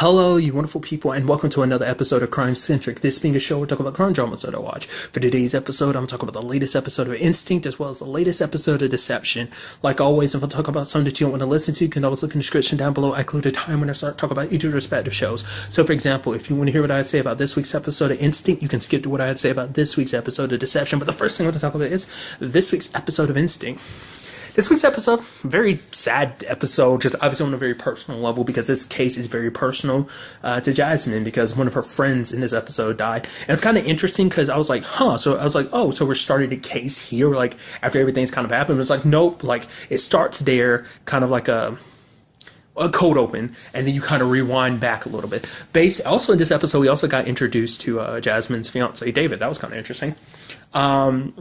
Hello, you wonderful people, and welcome to another episode of Crime Centric. This being a show, we're talking about crime dramas that I watch. For today's episode, I'm talking about the latest episode of Instinct as well as the latest episode of Deception. Like always, if I talk about something that you don't want to listen to, you can always look in the description down below. I include a time when I start talking about each of the respective shows. So, for example, if you want to hear what I had to say about this week's episode of Instinct, you can skip to what I had to say about this week's episode of Deception. But the first thing I want to talk about is this week's episode of Instinct. This week's episode, very sad episode, just obviously on a very personal level because this case is very personal uh, to Jasmine because one of her friends in this episode died. And it's kind of interesting because I was like, huh. So I was like, oh, so we're starting a case here, like after everything's kind of happened. It's like, nope, like it starts there, kind of like a a code open, and then you kind of rewind back a little bit. Also in this episode, we also got introduced to uh, Jasmine's fiance David. That was kind of interesting. Um,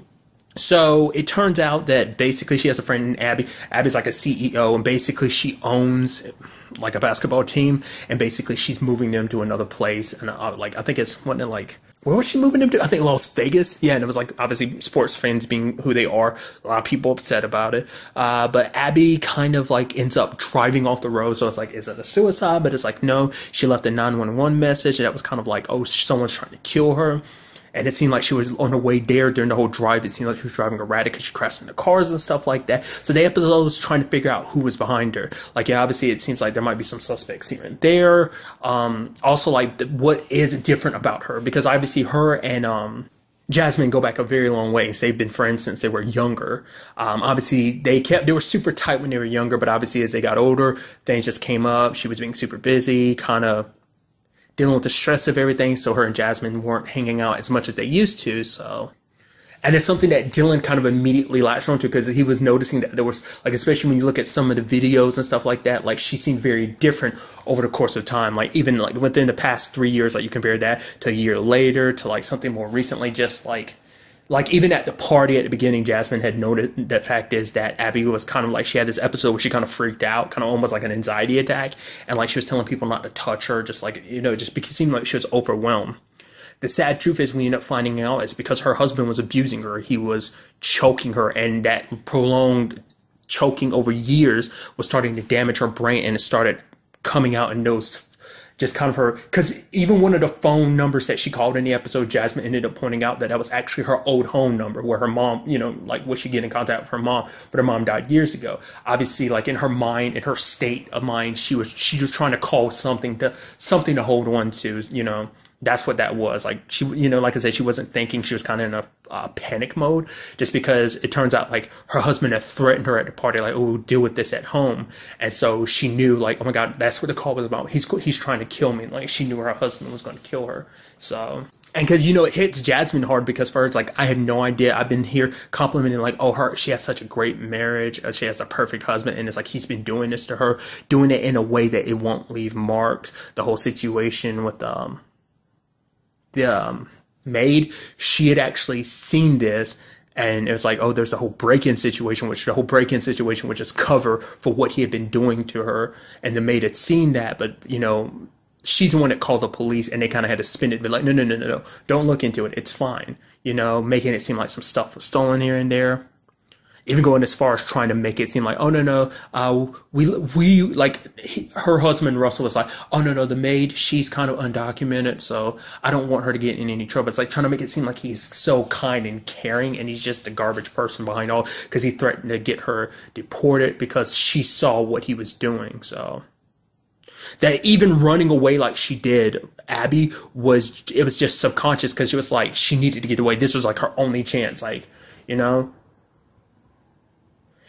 so it turns out that basically she has a friend Abby. Abby's like a CEO, and basically she owns like a basketball team, and basically she's moving them to another place. And uh, like I think it's wasn't it like where was she moving them to? I think Las Vegas. Yeah, and it was like obviously sports fans being who they are, a lot of people upset about it. Uh, but Abby kind of like ends up driving off the road, so it's like, is it a suicide? But it's like no, she left a nine one one message, and that was kind of like, oh, someone's trying to kill her and it seemed like she was on her way there during the whole drive. It seemed like she was driving erratic because she crashed into cars and stuff like that. So the episode was trying to figure out who was behind her. Like, yeah, obviously it seems like there might be some suspects here and there. Um, also, like, what is different about her? Because obviously her and um, Jasmine go back a very long ways. They've been friends since they were younger. Um, obviously, they kept they were super tight when they were younger, but obviously as they got older, things just came up. She was being super busy, kind of dealing with the stress of everything. So her and Jasmine weren't hanging out as much as they used to. So, and it's something that Dylan kind of immediately latched onto because he was noticing that there was like, especially when you look at some of the videos and stuff like that, like she seemed very different over the course of time. Like even like within the past three years, like you compare that to a year later to like something more recently, just like like even at the party at the beginning, Jasmine had noted the fact is that Abby was kind of like she had this episode where she kind of freaked out, kind of almost like an anxiety attack, and like she was telling people not to touch her, just like you know, just because it seemed like she was overwhelmed. The sad truth is, we end up finding out it's because her husband was abusing her. He was choking her, and that prolonged choking over years was starting to damage her brain, and it started coming out in those just kind of her because even one of the phone numbers that she called in the episode jasmine ended up pointing out that that was actually her old home number where her mom you know like would she get in contact with her mom but her mom died years ago. Obviously like in her mind in her state of mind she was she was trying to call something to something to hold on to you know that's what that was. Like she, you know, like I said, she wasn't thinking. She was kind of in a uh, panic mode, just because it turns out like her husband had threatened her at the party, like, "Oh, deal with this at home," and so she knew, like, "Oh my God, that's what the call was about. He's he's trying to kill me." Like she knew her husband was going to kill her. So and because you know it hits Jasmine hard because for her it's like I have no idea. I've been here complimenting like oh her she has such a great marriage. Uh, she has a perfect husband, and it's like he's been doing this to her, doing it in a way that it won't leave marks. The whole situation with um the um, maid, she had actually seen this and it was like, oh, there's the whole break-in situation, which the whole break-in situation, which just cover for what he had been doing to her, and the maid had seen that, but you know, she's the one that called the police, and they kind of had to spin it, be like, no, no, no, no, no, don't look into it, it's fine, you know, making it seem like some stuff was stolen here and there even going as far as trying to make it seem like, oh no no, uh, we we like he, her husband Russell was like, oh no no, the maid she's kind of undocumented, so I don't want her to get in any trouble. It's like trying to make it seem like he's so kind and caring, and he's just a garbage person behind all because he threatened to get her deported because she saw what he was doing. So that even running away like she did abby was it was just subconscious because she was like she needed to get away this was like her only chance like you know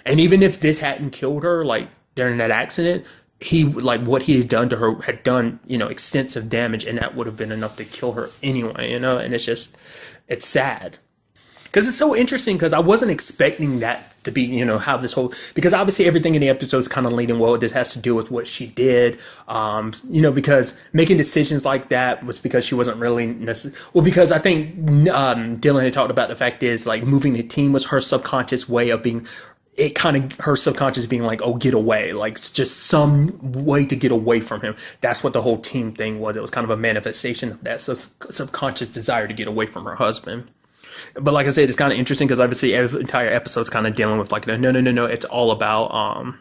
and even if this hadn't killed her, like during that accident, he like what he had done to her had done you know extensive damage, and that would have been enough to kill her anyway. You know, and it's just it's sad because it's so interesting because I wasn't expecting that to be, you know, how this whole because obviously everything in the episode is kind of leading well. This has to do with what she did, um, you know, because making decisions like that was because she wasn't really necessary. Well, because I think um, Dylan had talked about the fact is like moving the team was her subconscious way of being it kind of her subconscious being like, "Oh, get away!" Like it's just some way to get away from him. That's what the whole team thing was. It was kind of a manifestation of that subconscious desire to get away from her husband. But like I said, it's kind of interesting because obviously every entire episode's kind of dealing with like, no, no, no, no. It's all about um,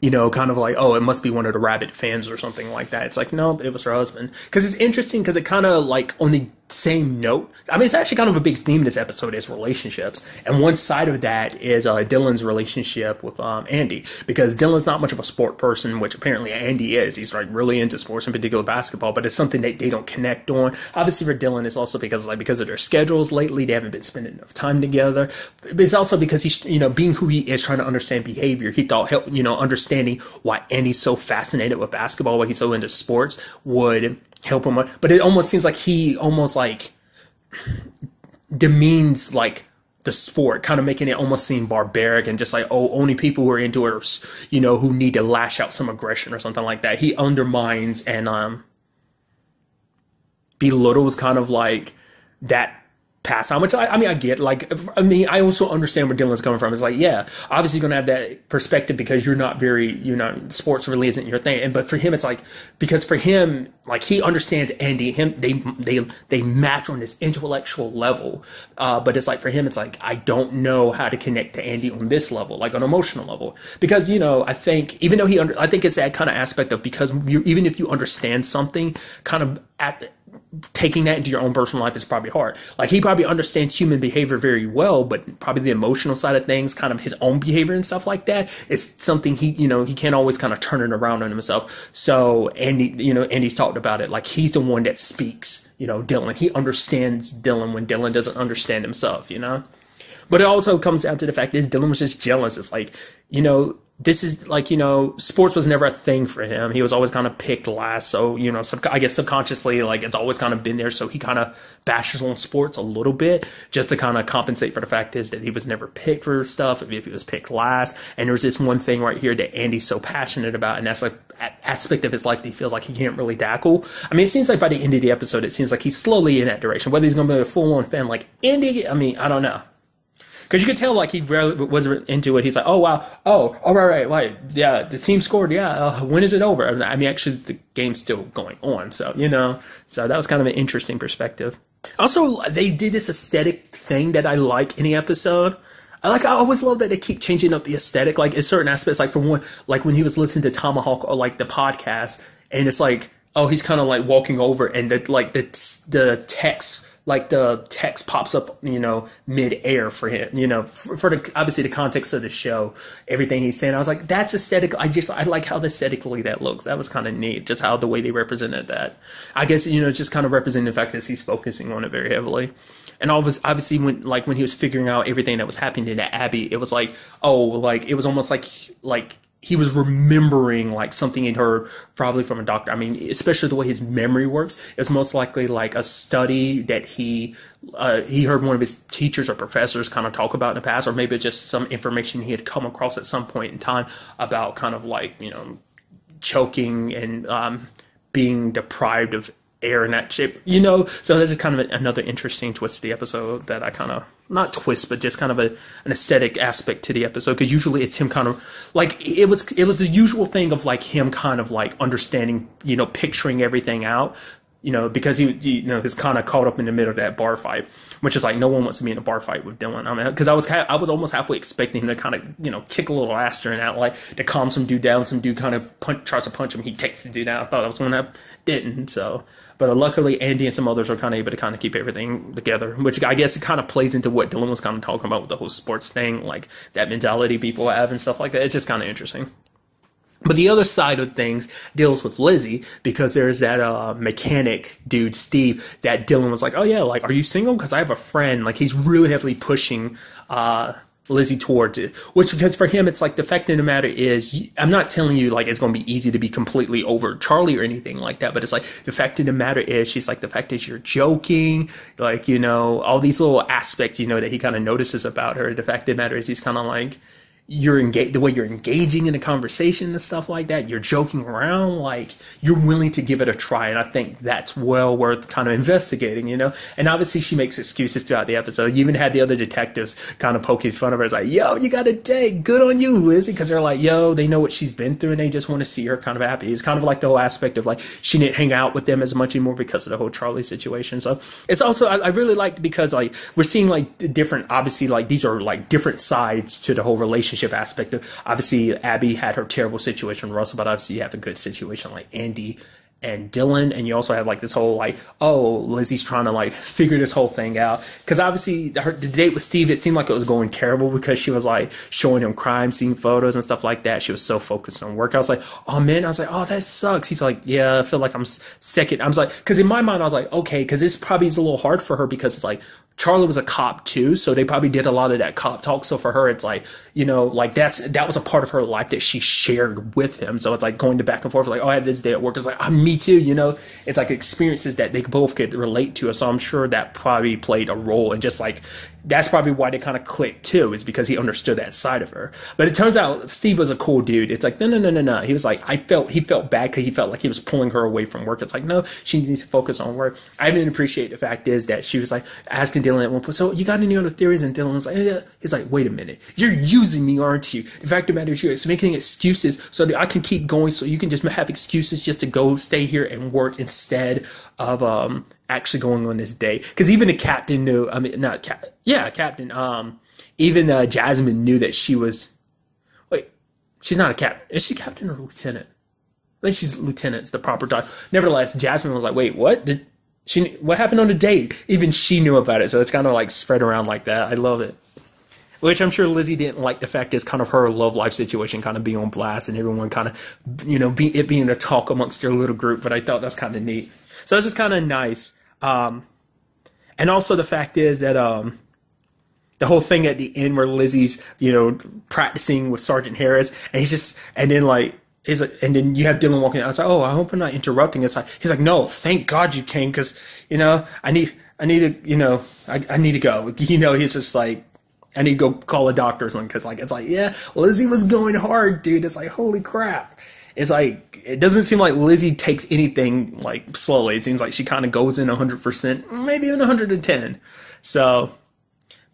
you know, kind of like, oh, it must be one of the Rabbit fans or something like that. It's like, no, it was her husband. Because it's interesting because it kind of like on the same note. I mean, it's actually kind of a big theme this episode is relationships, and one side of that is uh, Dylan's relationship with um, Andy because Dylan's not much of a sport person, which apparently Andy is. He's like really into sports, in particular basketball, but it's something that they don't connect on. Obviously, for Dylan, it's also because like because of their schedules lately, they haven't been spending enough time together. But it's also because he's you know being who he is, trying to understand behavior. He thought help you know understanding why Andy's so fascinated with basketball, why he's so into sports would help him. But it almost seems like he almost like demeans like the sport, kind of making it almost seem barbaric and just like, oh, only people who are into it are, you know, who need to lash out some aggression or something like that. He undermines and um, belittles kind of like that pastime, which I, I mean, I get. Like, I mean, I also understand where Dylan's coming from. It's like, yeah, obviously you're gonna have that perspective because you're not very, you know, sports really isn't your thing. And but for him, it's like because for him, like he understands Andy. Him, they they they match on this intellectual level. Uh, but it's like for him, it's like I don't know how to connect to Andy on this level, like on emotional level, because you know, I think even though he, under, I think it's that kind of aspect of because you even if you understand something, kind of at taking that into your own personal life is probably hard. Like he probably understands human behavior very well, but probably the emotional side of things, kind of his own behavior and stuff like that, is something he, you know, he can't always kind of turn it around on himself. So Andy, you know, Andy's talked about it. Like he's the one that speaks, you know, Dylan. He understands Dylan when Dylan doesn't understand himself, you know? But it also comes down to the fact is Dylan was just jealous. It's like, you know, this is like you know sports was never a thing for him. He was always kind of picked last so you know sub- i guess subconsciously like it's always kind of been there so he kind of bashes on sports a little bit just to kind of compensate for the fact is that he was never picked for stuff if he was picked last. And there's this one thing right here that andy's so passionate about and that's like aspect of his life that he feels like he can't really tackle. I mean it seems like by the end of the episode it seems like he's slowly in that direction. Whether he's going to be a full-on fan like andy i mean i don't know because you could tell like he really wasn't into it. He's like, oh wow, oh, all right, right, right, yeah, the team scored, yeah. Uh, when is it over? I mean, actually, the game's still going on, so you know, so that was kind of an interesting perspective. Also, they did this aesthetic thing that I like in the episode. I like. I always love that they keep changing up the aesthetic, like in certain aspects. Like for one, like when he was listening to Tomahawk or like the podcast, and it's like, oh, he's kind of like walking over, and the like the the text like the text pops up, you know, mid air for him, you know, for, for, the obviously the context of the show, everything he's saying. I was like, that's aesthetic. I just I like how aesthetically that looks. That was kind of neat, just how the way they represented that. I guess you know, just kind of representing the fact that he's focusing on it very heavily. And all was obviously when like when he was figuring out everything that was happening in to Abby, it was like oh, like it was almost like like he was remembering like something he'd heard probably from a doctor. I mean, especially the way his memory works, it's most likely like a study that he uh, he heard one of his teachers or professors kind of talk about in the past, or maybe just some information he had come across at some point in time about kind of like you know choking and um, being deprived of air in that shape, you know. So that's just kind of another interesting twist to the episode that I kind of not twist, but just kind of a, an aesthetic aspect to the episode. Because usually it's him kind of like it was it was the usual thing of like him kind of like understanding, you know, picturing everything out. You know, because he, you know, he's kind of caught up in the middle of that bar fight, which is like no one wants to be in a bar fight with Dylan. I mean, because I was I was almost halfway expecting him to kind of you know kick a little ass during that, like to calm some dude down. Some dude kind of tries to punch him, he takes the dude out. I thought that was going to didn't. So but uh, luckily, Andy and some others are kind of able to kind of keep everything together, which I guess it kind of plays into what Dylan was kind of talking about with the whole sports thing, like that mentality people have and stuff like that. It's just kind of interesting. But the other side of things deals with Lizzie because there's that uh, mechanic dude, Steve, that Dylan was like, oh yeah, like, are you single? Because I have a friend. Like, he's really heavily pushing uh, Lizzie towards it. Which because for him, it's like the fact of the matter is, I'm not telling you like it's going to be easy to be completely over Charlie or anything like that. But it's like the fact of the matter is, she's like the fact is you're joking, like you know all these little aspects you know that he kind of notices about her. The fact of the matter is, he's kind of like you're engaged the way you're engaging in the conversation and stuff like that you're joking around like you're willing to give it a try and i think that's well worth kind of investigating you know? And obviously she makes excuses throughout the episode. You even had the other detectives kind of poking fun of her it's like yo you got a date. Good on you lizzie. Because they're like yo they know what she's been through and they just want to see her kind of happy. It's kind of like the whole aspect of like she didn't hang out with them as much anymore because of the whole charlie situation. So it's also i, I really liked because like we're seeing like different obviously like these are like different sides to the whole relationship relationship aspect of obviously Abby had her terrible situation with Russell, but obviously you have a good situation like Andy and Dylan, and you also have like this whole like, oh, Lizzie's trying to like figure this whole thing out because obviously her, the date with Steve, it seemed like it was going terrible because she was like showing him crime scene photos and stuff like that. She was so focused on work. I was like, oh man, I was like, oh that sucks. He's like, yeah, I feel like I'm second. I was like, because in my mind I was like, okay, because this probably is a little hard for her because it's like Charlie was a cop too, so they probably did a lot of that cop talk. So for her, it's like you know, like that's that was a part of her life that she shared with him. So it's like going to back and forth, like oh, I had this day at work. It's like oh, me too, you know. It's like experiences that they both could relate to. So I'm sure that probably played a role in just like that's probably why they kind of clicked too, is because he understood that side of her. But it turns out Steve was a cool dude. It's like, no, no, no, no, no. He was like, I felt, he felt bad because he felt like he was pulling her away from work. It's like, no, she needs to focus on work. I didn't appreciate the fact is that she was like asking Dylan at one point, so you got any other theories? And Dylan was like, yeah. He's like, wait a minute. You're using me, aren't you? The fact of the matter is you're making excuses so that I can keep going so you can just have excuses just to go stay here and work instead of, um, actually going on this day. Because even the captain knew. I mean, not cap. Yeah, captain. Um, even uh, Jasmine knew that she was. Wait, she's not a captain. Is she captain or lieutenant? I think she's lieutenant. It's the proper title. Nevertheless, Jasmine was like, "Wait, what did she? What happened on the date?" Even she knew about it, so it's kind of like spread around like that. I love it. Which I'm sure Lizzie didn't like the fact is kind of her love life situation kind of being on blast and everyone kind of, you know, be, it being a talk amongst their little group. But I thought that's kind of neat. So it's just kind of nice. Um, and also the fact is that um, the whole thing at the end where Lizzie's you know practicing with Sergeant Harris, and he's just and then like he's like, and then you have Dylan walking out. It's like, oh, I hope I'm not interrupting. It's like he's like, no, thank God you came because you know I need I need to you know I, I need to go. You know, he's just like. I need to go call a doctor or something because, like, it's like, yeah, Lizzie was going hard, dude. It's like, holy crap it's like it doesn't seem like Lizzie takes anything like slowly. It seems like she kind of goes in 100%, maybe even 110. So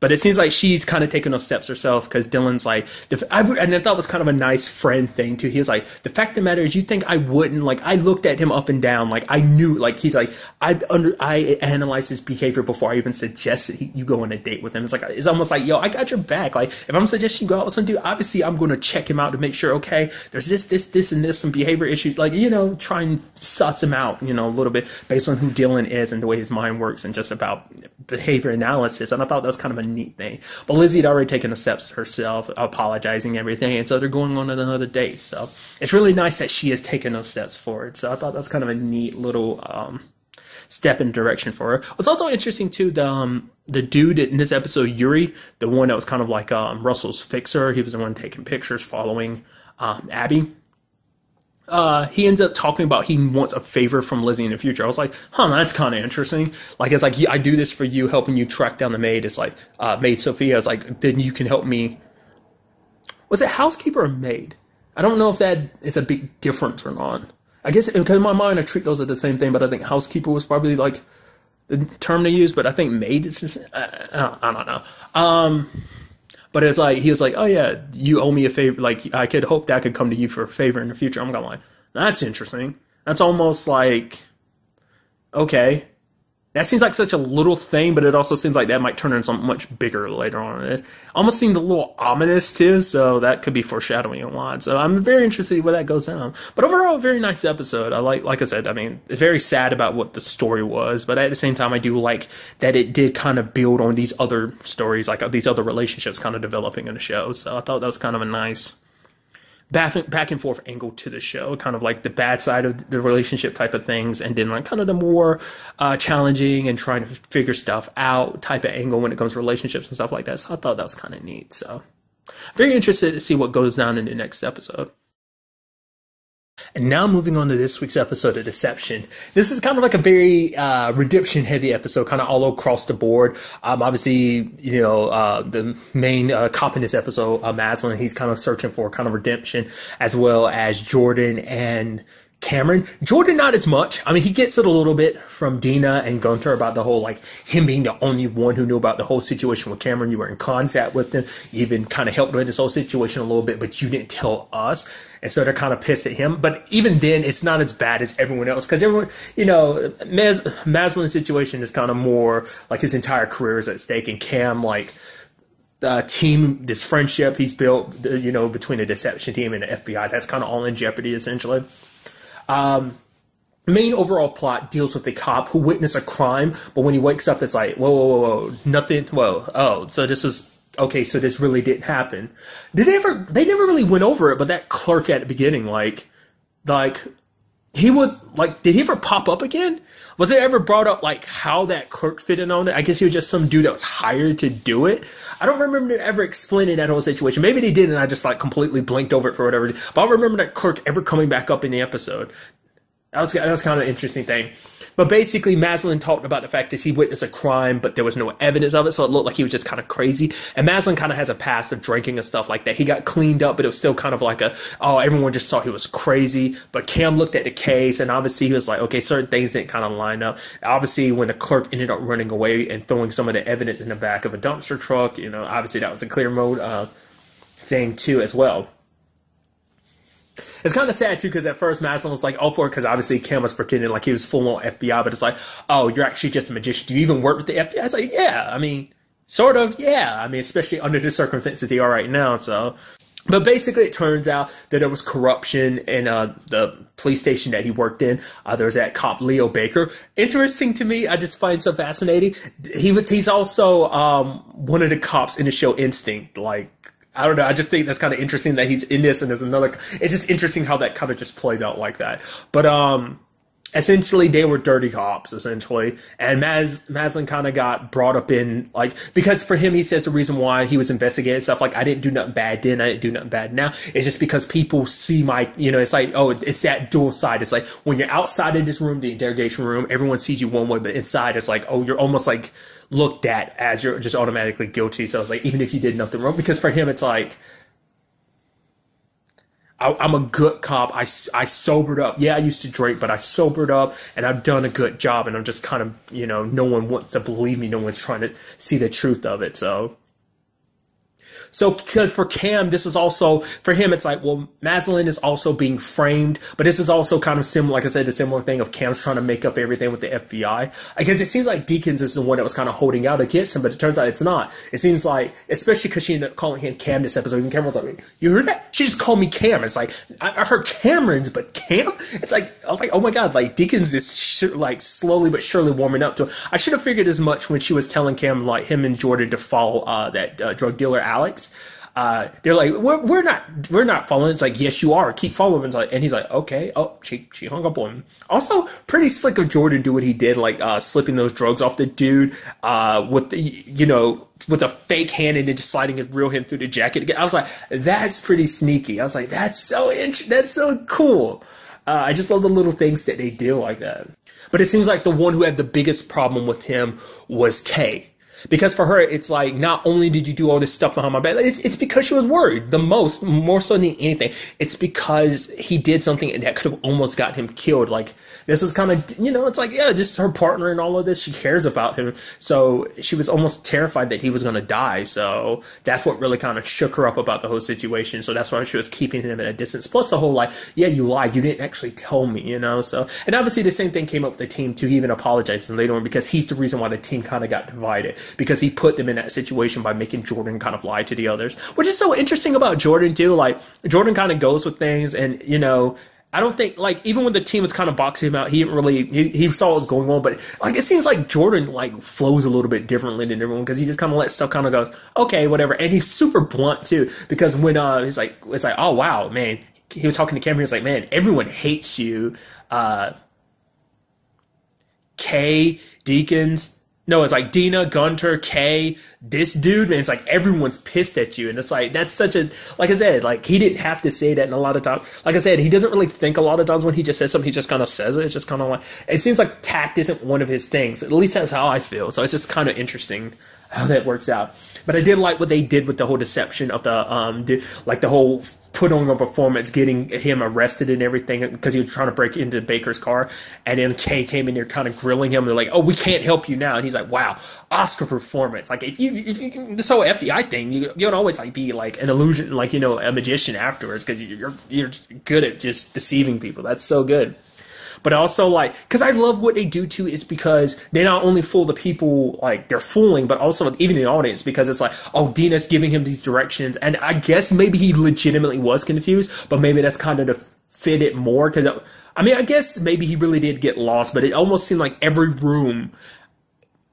but it seems like she's kind of taking those steps herself because Dylan's like, I, and I thought it was kind of a nice friend thing too. He was like, the fact of the matter is, you think I wouldn't like? I looked at him up and down, like I knew, like he's like, I under, I analyzed his behavior before I even suggested he, you go on a date with him. It's like it's almost like, yo, I got your back. Like if I'm suggesting you go out with some dude, obviously I'm going to check him out to make sure, okay, there's this, this, this, and this, some behavior issues. Like you know, try and suss him out, you know, a little bit based on who Dylan is and the way his mind works, and just about behavior analysis. And I thought that was kind of a neat thing. But Lizzie had already taken the steps herself, apologizing everything, and so they're going on another date. So it's really nice that she has taken those steps forward. So I thought that's kind of a neat little um, step in direction for her. What's also interesting too, the um, the dude in this episode, Yuri, the one that was kind of like um, Russell's fixer, he was the one taking pictures, following um, Abby uh, he ends up talking about he wants a favor from Lizzie in the future. I was like, huh, that's kind of interesting. Like, it's like, I do this for you, helping you track down the maid. It's like, uh, maid Sophia. It's like, then you can help me. Was it housekeeper or maid? I don't know if that is a big difference or not. I guess in my mind I treat those as the same thing, but I think housekeeper was probably like the term they use, but I think maid is. Just, uh, I don't know. Um, but it's like he was like, "Oh yeah, you owe me a favor. Like I could hope that could come to you for a favor in the future." I'm gonna like, "That's interesting. That's almost like okay, that seems like such a little thing, but it also seems like that might turn into something much bigger later on. It almost seemed a little ominous too, so that could be foreshadowing a lot. So I'm very interested where that goes down. But overall, a very nice episode. I like, like I said, I mean, very sad about what the story was, but at the same time, I do like that it did kind of build on these other stories, like uh, these other relationships kind of developing in the show. So I thought that was kind of a nice back, back and forth angle to the show, kind of like the bad side of the relationship type of things, and then like kind of the more uh, challenging and trying to figure stuff out type of angle when it comes to relationships and stuff like that. So I thought that was kind of neat. So very interested to see what goes down in the next episode. And now moving on to this week's episode of Deception. This is kind of like a very uh, redemption heavy episode, kind of all across the board. Um, obviously, you know, uh, the main uh, cop in this episode, uh, Maslin, he's kind of searching for kind of redemption, as well as Jordan and Cameron. Jordan, not as much. I mean, he gets it a little bit from Dina and Gunter about the whole, like, him being the only one who knew about the whole situation with Cameron. You were in contact with him. You even kind of helped with this whole situation a little bit, but you didn't tell us. And so they're kind of pissed at him. But even then, it's not as bad as everyone else. Because everyone, you know, Mas- Maslin's situation is kind of more like his entire career is at stake. And Cam, like, uh, team, this friendship he's built, you know, between the deception team and the FBI. That's kind of all in jeopardy, essentially. Um, main overall plot deals with a cop who witnessed a crime, but when he wakes up, it's like, whoa, whoa, whoa, whoa, nothing. Whoa, oh, so this was okay. So this really didn't happen. Did they ever? They never really went over it, but that clerk at the beginning, like, like he was like, did he ever pop up again? Was it ever brought up like how that clerk fit in on it? I guess he was just some dude that was hired to do it. I don't remember ever explaining that whole situation. Maybe they did, and I just like completely blinked over it for whatever. But I don't remember that clerk ever coming back up in the episode. That was that was kind of an interesting thing. But basically, Maslin talked about the fact that he witnessed a crime, but there was no evidence of it, so it looked like he was just kind of crazy. And Maslin kind of has a past of drinking and stuff like that. He got cleaned up, but it was still kind of like a, oh, everyone just thought he was crazy. But Cam looked at the case, and obviously he was like, okay, certain things didn't kind of line up. Obviously, when the clerk ended up running away and throwing some of the evidence in the back of a dumpster truck, you know, obviously that was a clear mode uh, thing too as well. It's kind of sad too because at first Maslin was like, "Oh, for it," because obviously Cam was pretending like he was full on FBI, but it's like, "Oh, you're actually just a magician. Do you even work with the FBI?" It's like, "Yeah, I mean, sort of, yeah. I mean, especially under the circumstances they are right now." So, but basically, it turns out that there was corruption in uh, the police station that he worked in. Uh, there was that cop Leo Baker. Interesting to me, I just find so fascinating. He was he's also um, one of the cops in the show Instinct, like I don't know. I just think that's kind of interesting that he's in this and there's another. It's just interesting how that kind of just plays out like that. But um, essentially they were dirty cops essentially and Maz Maslin kind of got brought up in like because for him he says the reason why he was investigating stuff like I didn't do nothing bad then I didn't do nothing bad now it's just because people see my you know it's like oh it's that dual side it's like when you're outside of this room the interrogation room everyone sees you one way but inside it's like oh you're almost like looked at as you're just automatically guilty. So it's like, even if you did nothing wrong, because for him, it's like, I, am a good cop. I, I sobered up. Yeah, I used to drink, but I sobered up and I've done a good job. And I'm just kind of, you know, no one wants to believe me. No one's trying to see the truth of it. So so, because for Cam, this is also, for him, it's like, well, Maslin is also being framed, but this is also kind of similar, like I said, the similar thing of Cam's trying to make up everything with the FBI. Because it seems like Deakins is the one that was kind of holding out against him, but it turns out it's not. It seems like, especially because she ended up calling him Cam this episode, and Cam was like, you heard that? She just called me Cam. It's like, I- have heard Cameron's, but Cam? It's like, I'm like, oh my god, like, Deakins is sh- like slowly but surely warming up to. I should have figured as much when she was telling Cam, like, him and Jordan to follow uh, that uh, drug dealer Alex uh, they're like, we're, we're not, we're not following. It's like, yes, you are. Keep following. And, he's like, okay. Oh, she, she hung up on him. Also, pretty slick of Jordan do what he did, like, uh, slipping those drugs off the dude, uh, with the, you know, with a fake hand and then just sliding his real hand through the jacket. I was like, that's pretty sneaky. I was like, that's so int- that's so cool. Uh, I just love the little things that they do like that. But it seems like the one who had the biggest problem with him was Kay. Because for her, it's like, not only did you do all this stuff behind my back, it's, it's because she was worried the most, more so than anything. It's because he did something that could have almost got him killed. Like, this is kind of, you know, it's like, yeah, just her partner and all of this. She cares about him. So she was almost terrified that he was going to die. So that's what really kind of shook her up about the whole situation. So that's why she was keeping him at a distance. Plus the whole like, yeah, you lied. You didn't actually tell me, you know? So, and obviously the same thing came up with the team too. He even apologized later on because he's the reason why the team kind of got divided because he put them in that situation by making Jordan kind of lie to the others, which is so interesting about Jordan too. Like Jordan kind of goes with things and, you know, I don't think like even when the team was kind of boxing him out, he didn't really he, he saw what was going on. But like it seems like Jordan like flows a little bit differently than everyone because he just kind of lets stuff kind of goes okay whatever, and he's super blunt too because when uh he's like it's like oh wow man he was talking to Cameron he's like man everyone hates you uh Kay Deakins no, it's like Dina, Gunter, Kay, this dude, man. It's like everyone's pissed at you. And it's like, that's such a, like I said, like he didn't have to say that in a lot of times. Like I said, he doesn't really think a lot of times when he just says something, he just kind of says it. It's just kind of like, it seems like tact isn't one of his things. At least that's how I feel. So it's just kind of interesting how that works out. But I did like what they did with the whole deception of the um, like the whole put on a performance, getting him arrested and everything because he was trying to break into Baker's car, and then Kay came in there kind of grilling him. They're like, "Oh, we can't help you now," and he's like, "Wow, Oscar performance!" Like if you if you can, this whole FBI thing, you you don't always like be like an illusion, like you know, a magician afterwards because you're you're good at just deceiving people. That's so good. But also like because I love what they do too is because they not only fool the people like they're fooling, but also even the audience because it's like oh Dina's giving him these directions, and I guess maybe he legitimately was confused, but maybe that's kind of to fit it more because I mean I guess maybe he really did get lost, but it almost seemed like every room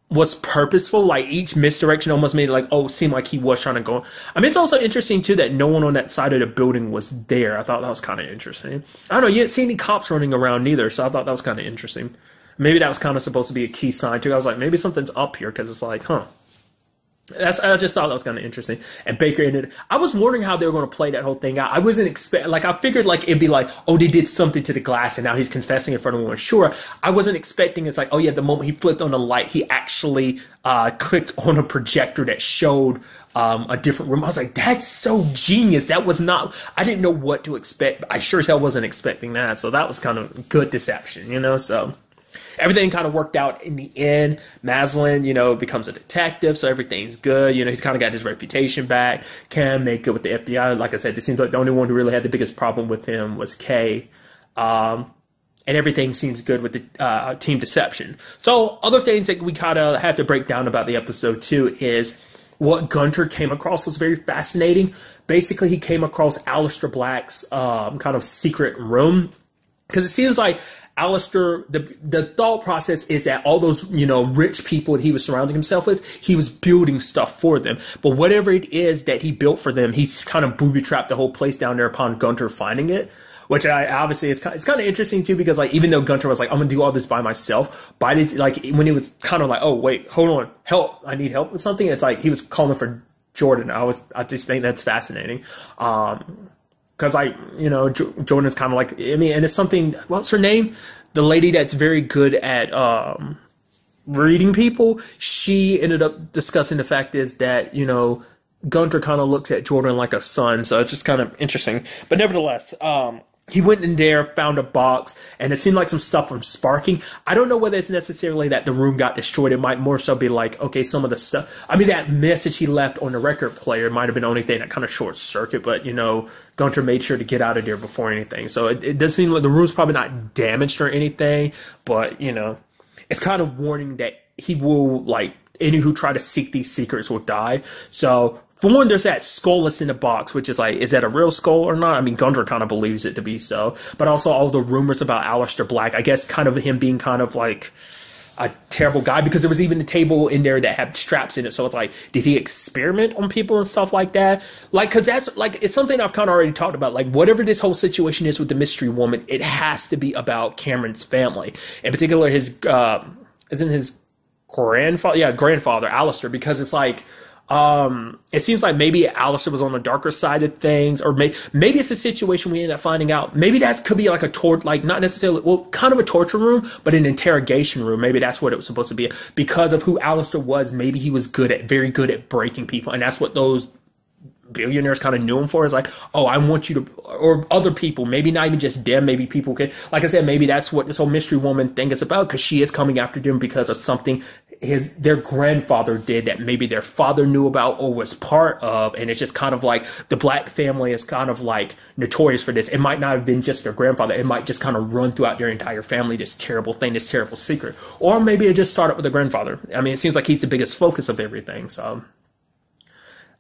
was purposeful. Like each misdirection almost made it like, oh, seem like he was trying to go. I mean, it's also interesting too that no one on that side of the building was there. I thought that was kind of interesting. I don't know. You didn't see any cops running around neither, so I thought that was kind of interesting. Maybe that was kind of supposed to be a key sign too. I was like, maybe something's up here because it's like, huh, that's, I just thought that was kind of interesting. And Baker ended. I was wondering how they were going to play that whole thing out. I wasn't expect like I figured like it'd be like, oh, they did something to the glass and now he's confessing in front of everyone. Sure, I wasn't expecting it's like, oh yeah, the moment he flipped on the light, he actually uh, clicked on a projector that showed um, a different room. I was like, that's so genius. That was not. I didn't know what to expect. I sure as hell wasn't expecting that. So that was kind of good deception, you know. So everything kind of worked out in the end. Maslin, you know, becomes a detective, so everything's good. You know, he's kind of got his reputation back. Cam make good with the FBI. Like I said, it seems like the only one who really had the biggest problem with him was Kay. Um, and everything seems good with the uh, team deception. So, other things that we kind of have to break down about the episode too is what Gunter came across was very fascinating. Basically, he came across Aleister Black's um, kind of secret room because it seems like Aleister, the the thought process is that all those you know rich people that he was surrounding himself with, he was building stuff for them. But whatever it is that he built for them, he's kind of booby trapped the whole place down there upon Gunter finding it. Which I obviously it's kind, it's kind of interesting too because like even though Gunter was like I'm gonna do all this by myself, by the like when he was kind of like oh wait hold on help I need help with something, it's like he was calling for Jordan. I was I just think that's fascinating. Um, because I, you know, Jordan's kind of like, I mean, and it's something. What's her name? The lady that's very good at um, reading people. She ended up discussing the fact is that you know Gunter kind of looks at Jordan like a son, so it's just kind of interesting. But nevertheless, um, he went in there, found a box, and it seemed like some stuff from sparking. I don't know whether it's necessarily that the room got destroyed. It might more so be like, okay, some of the stuff. I mean, that message he left on the record player might have been the only thing that kind of short circuit, but you know, Gunter made sure to get out of there before anything. So it, it does seem like the room's probably not damaged or anything, but you know, it's kind of warning that he will like any who try to seek these secrets will die. So for one, there's that skullless in the box, which is like, is that a real skull or not? I mean, Gunter kind of believes it to be so, but also all the rumors about Aleister Black. I guess kind of him being kind of like a terrible guy because there was even a table in there that had straps in it. So it's like, did he experiment on people and stuff like that? Like, cause that's like, it's something I've kind of already talked about. Like, whatever this whole situation is with the mystery woman, it has to be about Cameron's family. In particular, his, uh, isn't his grandfather? Yeah, grandfather, Aleister, because it's like, um, it seems like maybe Aleister was on the darker side of things, or may, maybe it's a situation we end up finding out. Maybe that could be like a tort, like not necessarily, well, kind of a torture room, but an interrogation room. Maybe that's what it was supposed to be because of who Aleister was. Maybe he was good at, very good at breaking people, and that's what those billionaires kind of knew him for is like, oh, I want you to, or other people, maybe not even just them, maybe people could, like I said, maybe that's what this whole mystery woman thing is about because she is coming after them because of something his their grandfather did that maybe their father knew about or was part of and it's just kind of like the black family is kind of like notorious for this. It might not have been just their grandfather it might just kind of run throughout their entire family this terrible thing this terrible secret. Or maybe it just started with the grandfather. I mean it seems like he's the biggest focus of everything so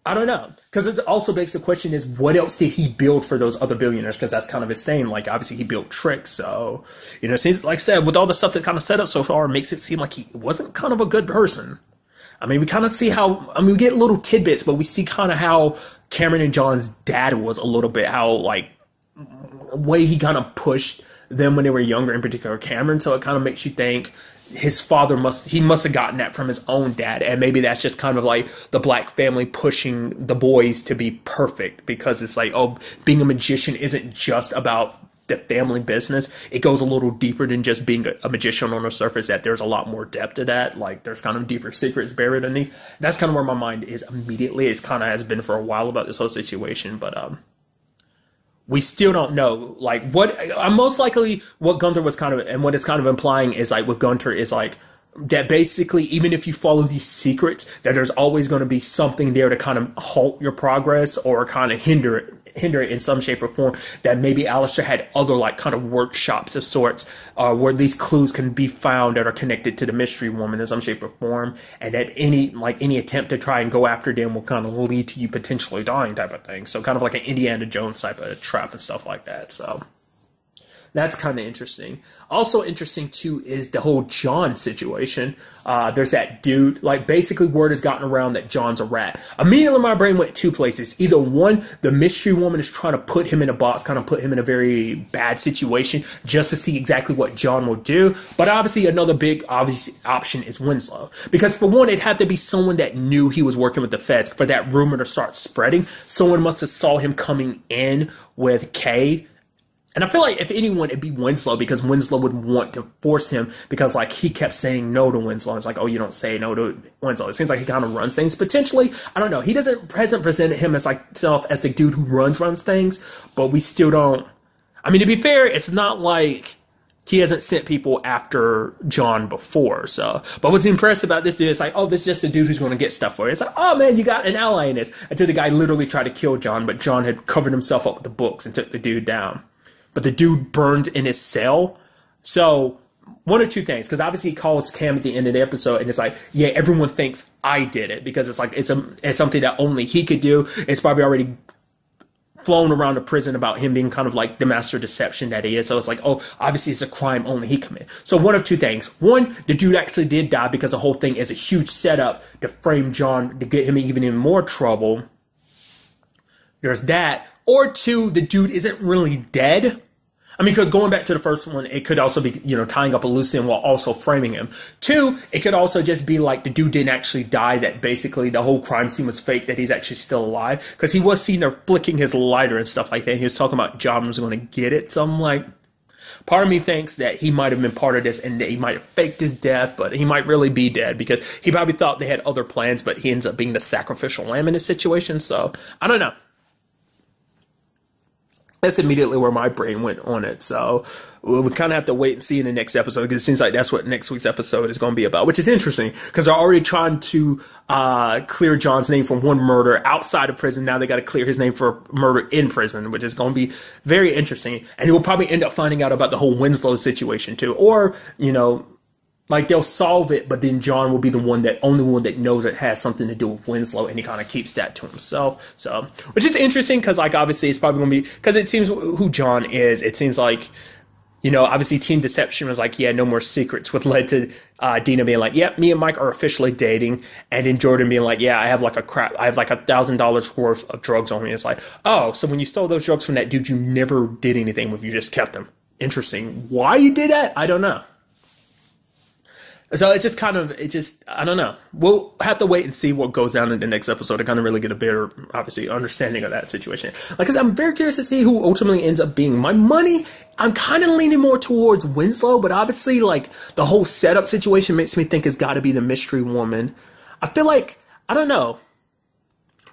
I don't know. Because it also begs the question is what else did he build for those other billionaires? Because that's kind of his thing. Like, obviously, he built tricks. So, you know, seems, like I said, with all the stuff that's kind of set up so far, it makes it seem like he wasn't kind of a good person. I mean, we kind of see how, I mean, we get little tidbits, but we see kind of how Cameron and John's dad was a little bit, how, like, way he kind of pushed them when they were younger, in particular Cameron. So it kind of makes you think, his father must he must have gotten that from his own dad. And maybe that's just kind of like the black family pushing the boys to be perfect because it's like oh being a magician isn't just about the family business. It goes a little deeper than just being a, a magician on the surface that there's a lot more depth to that. Like there's kind of deeper secrets buried underneath. That's kind of where my mind is immediately. It's kind of has been for a while about this whole situation but um we still don't know like what uh, most likely what Gunter was kind of and what it's kind of implying is like with Gunter is like that basically even if you follow these secrets that there's always going to be something there to kind of halt your progress or kind of hinder it hinder it in some shape or form. That maybe Aleister had other like kind of workshops of sorts, uh, where these clues can be found that are connected to the mystery woman in some shape or form, and that any like any attempt to try and go after them will kind of lead to you potentially dying type of thing. So kind of like an Indiana Jones type of trap and stuff like that. So that's kind of interesting. Also interesting too is the whole John situation. Uh, there's that dude. Like basically, word has gotten around that John's a rat. Immediately, my brain went two places. Either one, the mystery woman is trying to put him in a box, kind of put him in a very bad situation, just to see exactly what John will do. But obviously, another big obvious option is Winslow, because for one, it had to be someone that knew he was working with the feds for that rumor to start spreading. Someone must have saw him coming in with Kay and I feel like if anyone, it'd be Winslow because Winslow would want to force him because like he kept saying no to Winslow. It's like, oh, you don't say no to Winslow. It seems like he kind of runs things. Potentially, I don't know. He doesn't hasn't presented him as like as the dude who runs runs things, but we still don't. I mean, to be fair, it's not like he hasn't sent people after John before. So, but what's impressive about this dude is like, oh, this is just a dude who's going to get stuff for you. It's like, oh man, you got an ally in this. Until the guy literally tried to kill John, but John had covered himself up with the books and took the dude down but the dude burned in his cell. So one or two things, because obviously he calls Cam at the end of the episode, and it's like, yeah, everyone thinks I did it because it's like it's a it's something that only he could do. It's probably already flown around the prison about him being kind of like the master deception that he is. So it's like, oh, obviously it's a crime only he committed. So one of two things. One, the dude actually did die because the whole thing is a huge setup to frame John to get him even in more trouble. There's that. Or two, the dude isn't really dead I mean, because going back to the first one, it could also be, you know, tying up a loose end while also framing him. Two, it could also just be like the dude didn't actually die, that basically the whole crime scene was fake, that he's actually still alive. Because he was seen there flicking his lighter and stuff like that. He was talking about John was going to get it. So I'm like, part of me thinks that he might have been part of this and he might have faked his death, but he might really be dead because he probably thought they had other plans, but he ends up being the sacrificial lamb in this situation. So I don't know that's immediately where my brain went on it. So we we kind of have to wait and see in the next episode because it seems like that's what next week's episode is going to be about, which is interesting because they're already trying to uh, clear John's name from one murder outside of prison. Now they got to clear his name for murder in prison, which is going to be very interesting. And we'll probably end up finding out about the whole Winslow situation too, or you know like they'll solve it, but then John will be the one that only one that knows it has something to do with Winslow, and he kind of keeps that to himself. So, which is interesting because like obviously it's probably gonna be because it seems who John is. It seems like you know obviously Teen Deception was like yeah no more secrets, which led to uh, Dina being like yeah me and Mike are officially dating, and then Jordan being like yeah I have like a crap I have like a thousand dollars worth of drugs on me. It's like oh so when you stole those drugs from that dude you never did anything with you just kept them. Interesting. Why you did that? I don't know. So it's just kind of, it's just, I don't know. We'll have to wait and see what goes down in the next episode to kind of really get a better, obviously, understanding of that situation. Like, cause I'm very curious to see who ultimately ends up being my money. I'm kind of leaning more towards Winslow, but obviously, like, the whole setup situation makes me think it's got to be the mystery woman. I feel like, I don't know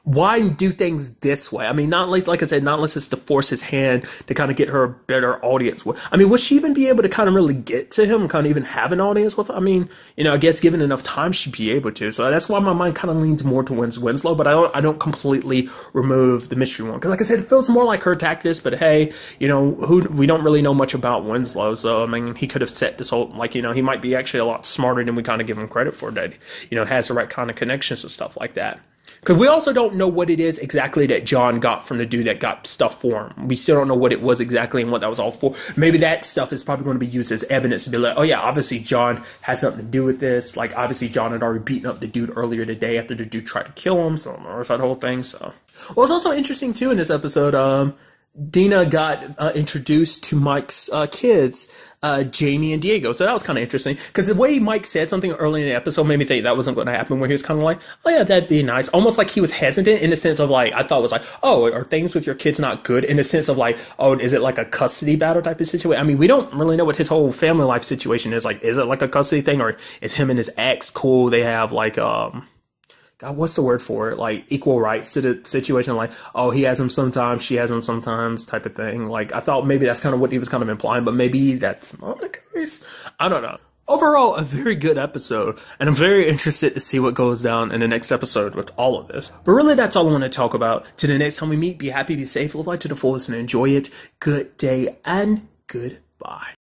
why do things this way? I mean, not like, like I said, not unless it's to force his hand to kind of get her a better audience. I mean, would she even be able to kind of really get to him, kind of even have an audience with? I mean, you know, I guess given enough time, she'd be able to. So that's why my mind kind of leans more towards Winslow, but I don't, I don't completely remove the mystery one because, like I said, it feels more like her tactics. But hey, you know, who we don't really know much about Winslow, so I mean, he could have set this whole like, you know, he might be actually a lot smarter than we kind of give him credit for. That you know has the right kind of connections and stuff like that. Because we also don't know what it is exactly that John got from the dude that got stuff for him. We still don't know what it was exactly and what that was all for. Maybe that stuff is probably going to be used as evidence to be like, oh yeah, obviously John has something to do with this. Like obviously John had already beaten up the dude earlier today after the dude tried to kill him. So there's that whole thing. So what was also interesting too in this episode, um, Dina got uh, introduced to Mike's uh, kids, uh, Jamie and Diego. So that was kind of interesting because the way Mike said something early in the episode made me think that wasn't going to happen. Where he was kind of like, "Oh yeah, that'd be nice," almost like he was hesitant in the sense of like I thought it was like, "Oh, are things with your kids not good?" In the sense of like, "Oh, is it like a custody battle type of situation?" I mean, we don't really know what his whole family life situation is. Like, is it like a custody thing or is him and his ex cool? They have like um God, what's the word for it? Like equal rights to the situation. Like, oh, he has them sometimes, she has them sometimes, type of thing. Like, I thought maybe that's kind of what he was kind of implying, but maybe that's not the case. I don't know. Overall, a very good episode, and I'm very interested to see what goes down in the next episode with all of this. But really, that's all I want to talk about. To the next time we meet, be happy, be safe, live life to the fullest, and enjoy it. Good day and goodbye.